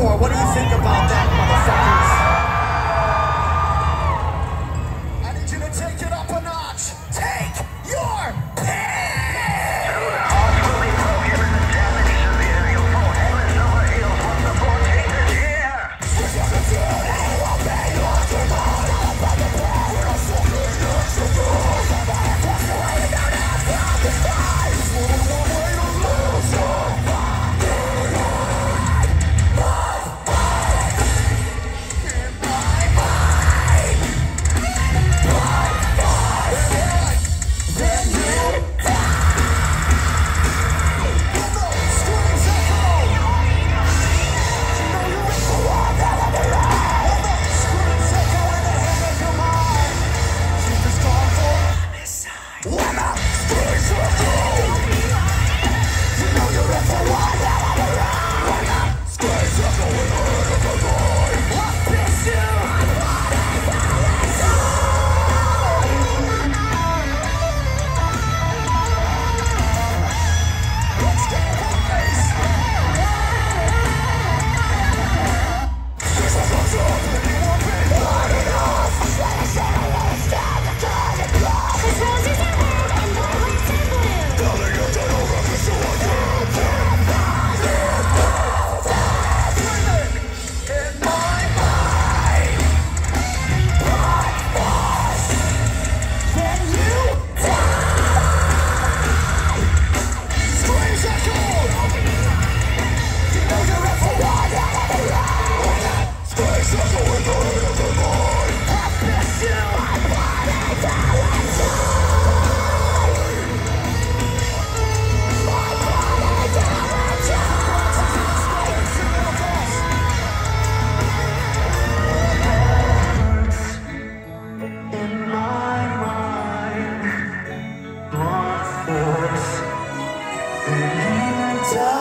tour. What do you think about mind,